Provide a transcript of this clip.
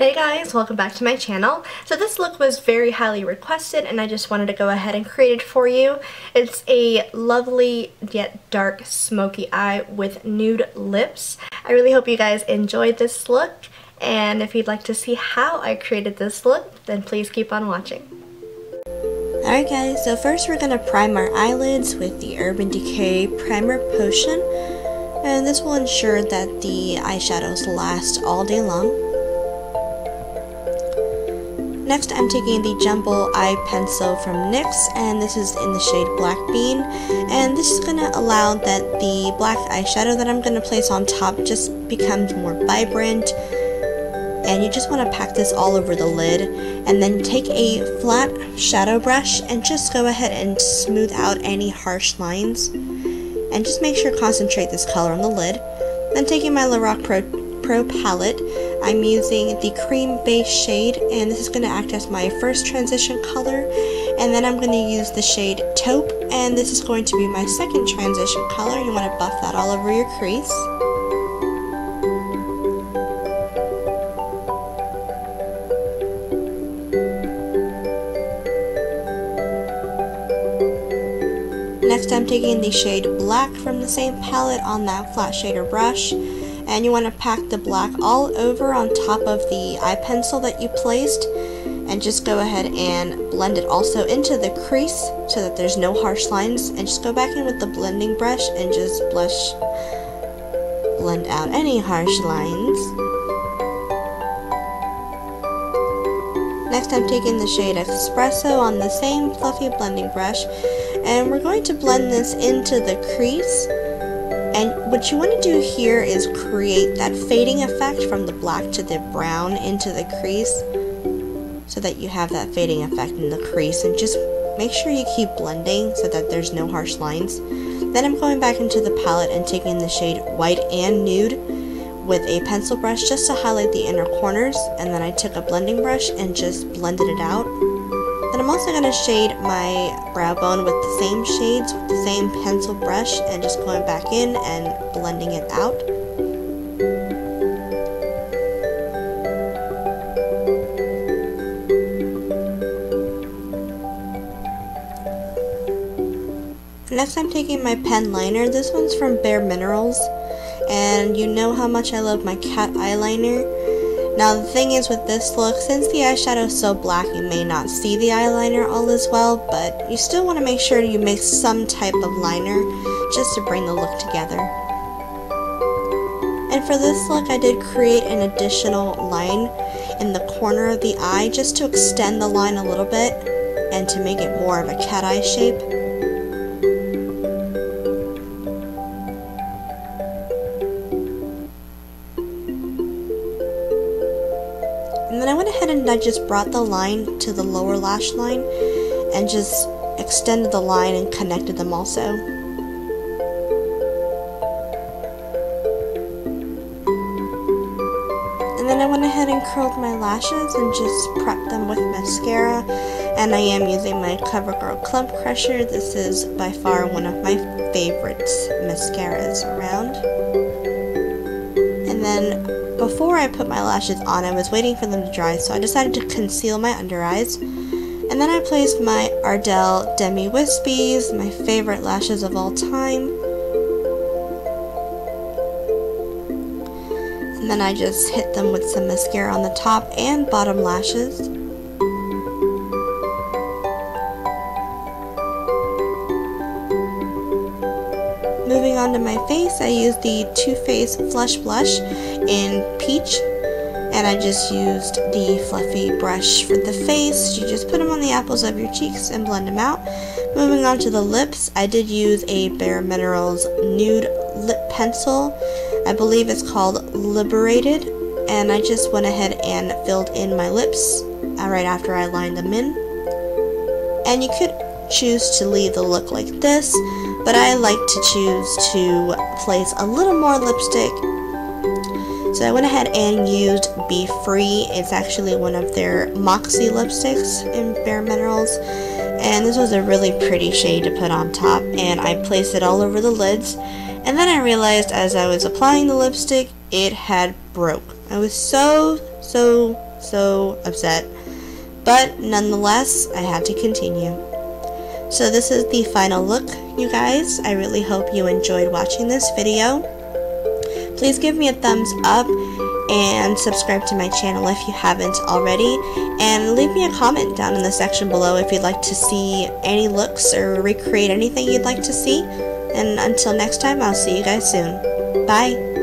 Hey guys, welcome back to my channel. So this look was very highly requested and I just wanted to go ahead and create it for you. It's a lovely yet dark smoky eye with nude lips. I really hope you guys enjoyed this look and if you'd like to see how I created this look, then please keep on watching. Alright guys, so first we're going to prime our eyelids with the Urban Decay Primer Potion. And this will ensure that the eyeshadows last all day long. Next I'm taking the Jumbo Eye Pencil from NYX and this is in the shade Black Bean. And this is going to allow that the black eyeshadow that I'm going to place on top just becomes more vibrant and you just want to pack this all over the lid. And then take a flat shadow brush and just go ahead and smooth out any harsh lines. And just make sure concentrate this color on the lid. Then taking my Lorac Pro, Pro palette I'm using the cream base shade and this is going to act as my first transition color and then I'm going to use the shade taupe and this is going to be my second transition color. You want to buff that all over your crease. Next I'm taking the shade black from the same palette on that flat shader brush and you want to pack the black all over on top of the eye pencil that you placed and just go ahead and blend it also into the crease so that there's no harsh lines and just go back in with the blending brush and just blush blend out any harsh lines. Next I'm taking the shade Espresso on the same fluffy blending brush and we're going to blend this into the crease and what you want to do here is create that fading effect from the black to the brown into the crease so that you have that fading effect in the crease and just make sure you keep blending so that there's no harsh lines. Then I'm going back into the palette and taking the shade White and Nude with a pencil brush just to highlight the inner corners and then I took a blending brush and just blended it out. I'm also going to shade my brow bone with the same shades, with the same pencil brush, and just going back in and blending it out. Next I'm taking my pen liner. This one's from Bare Minerals. And you know how much I love my cat eyeliner. Now the thing is with this look, since the eyeshadow is so black you may not see the eyeliner all as well, but you still want to make sure you make some type of liner just to bring the look together. And for this look I did create an additional line in the corner of the eye just to extend the line a little bit and to make it more of a cat eye shape. And then I went ahead and I just brought the line to the lower lash line and just extended the line and connected them also. And then I went ahead and curled my lashes and just prepped them with mascara. And I am using my CoverGirl Clump Crusher. This is by far one of my favorites mascaras around. And then before I put my lashes on, I was waiting for them to dry, so I decided to conceal my under eyes. And then I placed my Ardell Demi Wispies, my favorite lashes of all time. And then I just hit them with some mascara on the top and bottom lashes. Moving on to my face, I used the Too Faced Flush Blush in Peach and I just used the fluffy brush for the face. You just put them on the apples of your cheeks and blend them out. Moving on to the lips, I did use a Bare Minerals nude lip pencil. I believe it's called Liberated and I just went ahead and filled in my lips uh, right after I lined them in. And you could choose to leave the look like this but I like to choose to place a little more lipstick. So I went ahead and used Be Free. It's actually one of their Moxie lipsticks in Bare Minerals. And this was a really pretty shade to put on top. And I placed it all over the lids. And then I realized as I was applying the lipstick, it had broke. I was so, so so upset. But nonetheless, I had to continue. So this is the final look, you guys. I really hope you enjoyed watching this video. Please give me a thumbs up and subscribe to my channel if you haven't already. And leave me a comment down in the section below if you'd like to see any looks or recreate anything you'd like to see. And until next time, I'll see you guys soon. Bye!